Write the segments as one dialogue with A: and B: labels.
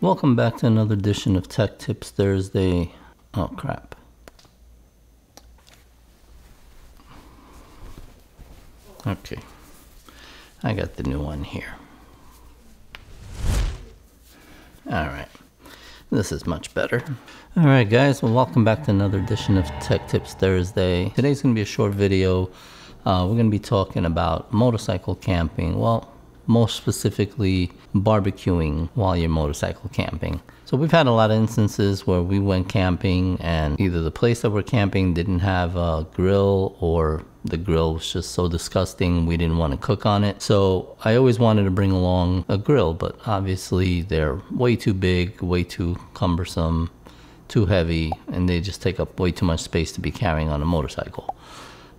A: Welcome back to another edition of Tech Tips Thursday. Oh crap. Okay. I got the new one here. Alright. This is much better. Alright guys, well welcome back to another edition of Tech Tips Thursday. Today's to be a short video. Uh, we're to be talking about motorcycle camping. Well, most specifically barbecuing while you're motorcycle camping. So we've had a lot of instances where we went camping and either the place that we're camping didn't have a grill or the grill was just so disgusting we didn't want to cook on it. So I always wanted to bring along a grill, but obviously they're way too big, way too cumbersome, too heavy, and they just take up way too much space to be carrying on a motorcycle.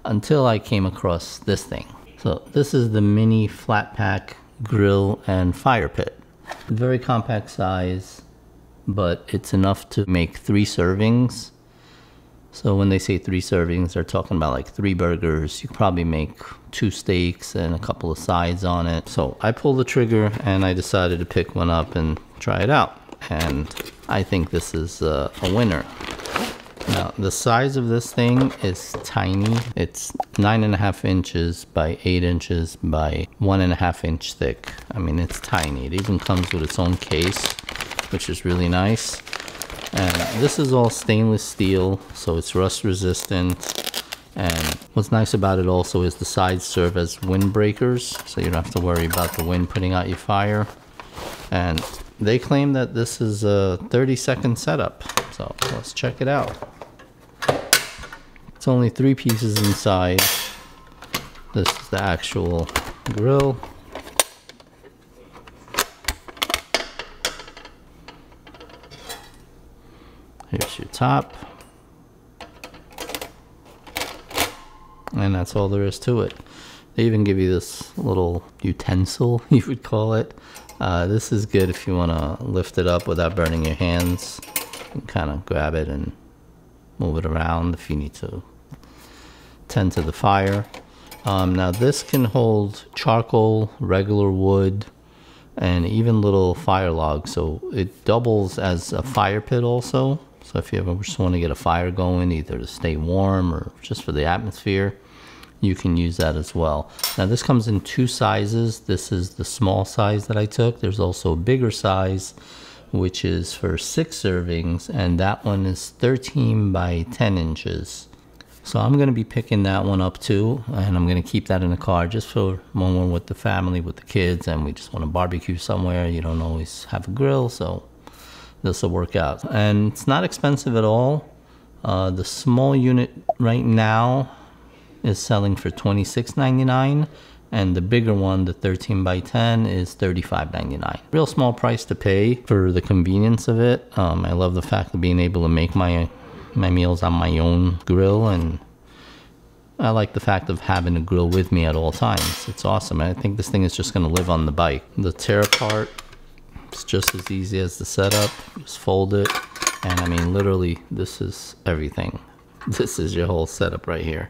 A: Until I came across this thing. So this is the mini flat pack grill and fire pit. Very compact size, but it's enough to make three servings. So when they say three servings, they're talking about like three burgers. You probably make two steaks and a couple of sides on it. So I pulled the trigger and I decided to pick one up and try it out. And I think this is a, a winner. Now, the size of this thing is tiny. It's nine and a half inches by eight inches by one and a half inch thick. I mean, it's tiny. It even comes with its own case, which is really nice. And this is all stainless steel, so it's rust resistant. And what's nice about it also is the sides serve as windbreakers, so you don't have to worry about the wind putting out your fire. And they claim that this is a 30 second setup, so let's check it out. It's only three pieces inside. This is the actual grill. Here's your top. And that's all there is to it. They even give you this little utensil, you would call it. Uh, this is good if you want to lift it up without burning your hands. You can kind of grab it and move it around if you need to tend to the fire. Um, now this can hold charcoal, regular wood, and even little fire logs. So it doubles as a fire pit also. So if you ever just want to get a fire going, either to stay warm or just for the atmosphere, you can use that as well. Now this comes in two sizes. This is the small size that I took. There's also a bigger size, which is for six servings, and that one is 13 by 10 inches. So I'm going to be picking that one up too, and I'm going to keep that in the car just for when we're with the family, with the kids, and we just want to barbecue somewhere. You don't always have a grill, so this will work out. And it's not expensive at all. Uh, the small unit right now is selling for $26.99 and the bigger one, the 13 by 10, is $35.99. Real small price to pay for the convenience of it. Um, I love the fact of being able to make my my meals on my own grill and I like the fact of having a grill with me at all times. It's awesome. I think this thing is just going to live on the bike. The tear apart, it's just as easy as the setup. Just fold it. And I mean, literally, this is everything. This is your whole setup right here.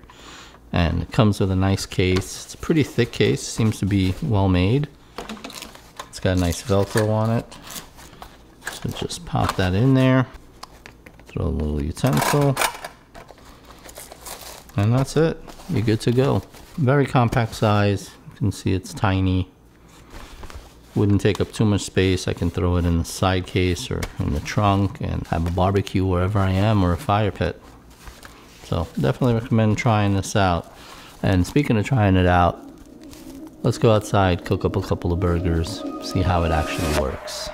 A: And it comes with a nice case. It's a pretty thick case. Seems to be well made. It's got a nice Velcro on it. So just pop that in there. Throw a little utensil. And that's it. You're good to go. Very compact size. You can see it's tiny. Wouldn't take up too much space. I can throw it in the side case or in the trunk and have a barbecue wherever I am or a fire pit. So definitely recommend trying this out. And speaking of trying it out, let's go outside, cook up a couple of burgers, see how it actually works.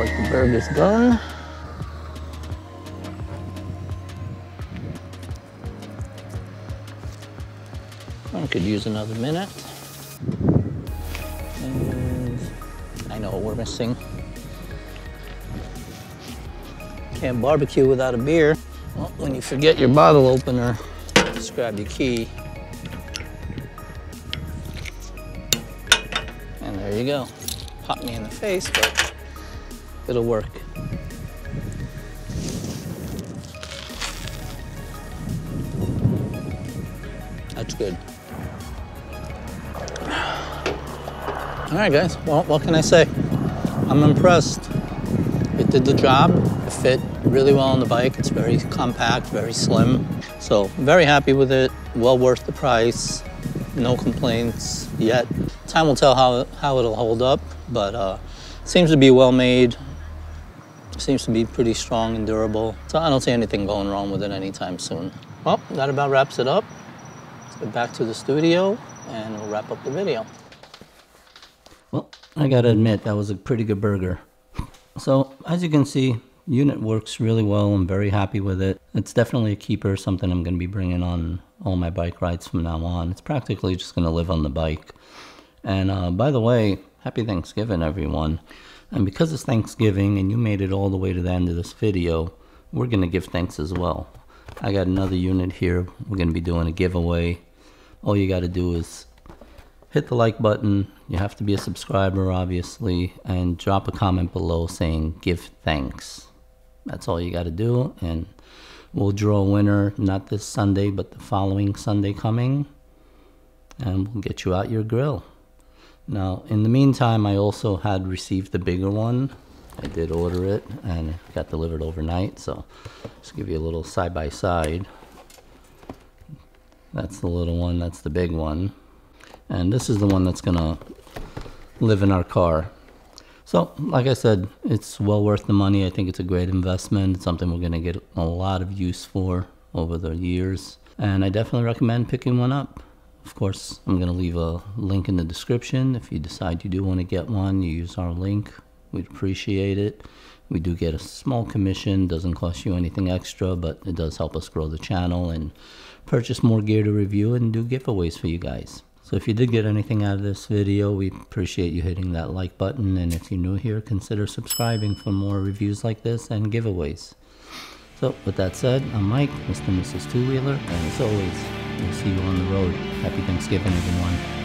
A: Like the burger's done. I could use another minute. And I know what we're missing. Can't barbecue without a beer. Well, when you forget your bottle opener, just grab your key. And there you go. Pop me in the face, but it'll work. That's good. All right, guys. Well, what can I say? I'm impressed. It did the job. It fit really well on the bike. It's very compact, very slim. So very happy with it. Well worth the price. No complaints yet. Time will tell how, how it'll hold up, but uh, seems to be well made. Seems to be pretty strong and durable. So I don't see anything going wrong with it anytime soon. Well, that about wraps it up. Let's get back to the studio and we'll wrap up the video. Well, I gotta admit, that was a pretty good burger. So, as you can see, unit works really well. I'm very happy with it. It's definitely a keeper, something I'm gonna be bringing on all my bike rides from now on. It's practically just gonna live on the bike. And uh, by the way, happy Thanksgiving, everyone. And because it's Thanksgiving and you made it all the way to the end of this video, we're gonna give thanks as well. I got another unit here. We're gonna be doing a giveaway. All you gotta do is hit the like button. You have to be a subscriber, obviously, and drop a comment below saying give thanks. That's all you got to do, and we'll draw a winner not this Sunday, but the following Sunday coming, and we'll get you out your grill. Now, in the meantime, I also had received the bigger one. I did order it, and it got delivered overnight. So, just give you a little side by side. That's the little one. That's the big one. And this is the one that's gonna live in our car. So, like I said, it's well worth the money. I think it's a great investment. It's something we're gonna get a lot of use for over the years. And I definitely recommend picking one up. Of course, I'm gonna leave a link in the description. If you decide you do wanna get one, you use our link. We'd appreciate it. We do get a small commission, doesn't cost you anything extra, but it does help us grow the channel and purchase more gear to review and do giveaways for you guys. So if you did get anything out of this video, we appreciate you hitting that like button. And if you're new here, consider subscribing for more reviews like this and giveaways. So with that said, I'm Mike, Mr. and Mrs. Two Wheeler, and as always, we'll see you on the road. Happy Thanksgiving, everyone.